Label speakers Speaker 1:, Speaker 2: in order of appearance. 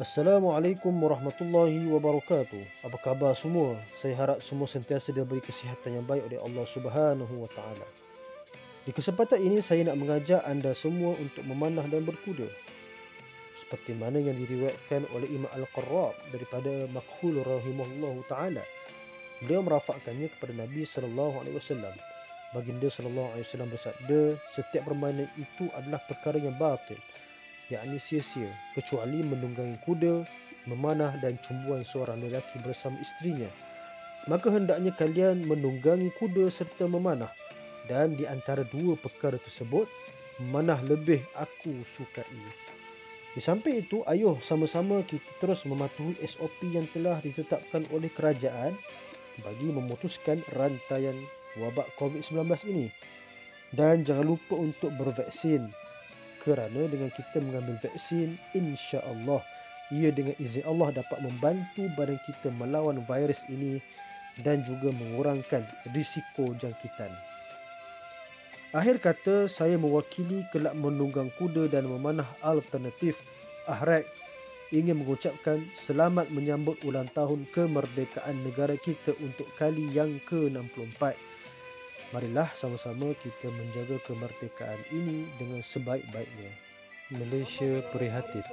Speaker 1: Assalamualaikum warahmatullahi wabarakatuh. Apa khabar semua? Saya harap semua sentiasa diberi kesihatan yang baik oleh Allah Subhanahu wa taala. Di kesempatan ini saya nak mengajak anda semua untuk memanah dan berkuda. Seperti mana yang diriwayatkan oleh Imam Al-Qarrab daripada Makhul rahimahullah taala. Beliau merafakkannya kepada Nabi sallallahu alaihi wasallam. Baginda sallallahu alaihi wasallam bersabda, setiap permainan itu adalah perkara yang batil yakni sia-sia kecuali menunggangi kuda, memanah dan cumbuan seorang lelaki bersama istrinya. Maka hendaknya kalian menunggangi kuda serta memanah dan di antara dua perkara tersebut memanah lebih aku sukai. Di samping itu, ayuh sama-sama kita terus mematuhi SOP yang telah ditetapkan oleh kerajaan bagi memutuskan rantaian wabak COVID-19 ini. Dan jangan lupa untuk bervaksin kerana dengan kita mengambil vaksin insya-Allah ia dengan izin Allah dapat membantu badan kita melawan virus ini dan juga mengurangkan risiko jangkitan. Akhir kata saya mewakili kelab menunggang kuda dan memanah alternatif Ahrak ingin mengucapkan selamat menyambut ulang tahun kemerdekaan negara kita untuk kali yang ke-64. Marilah sama-sama kita menjaga kemerdekaan ini dengan sebaik-baiknya. Malaysia prihatin.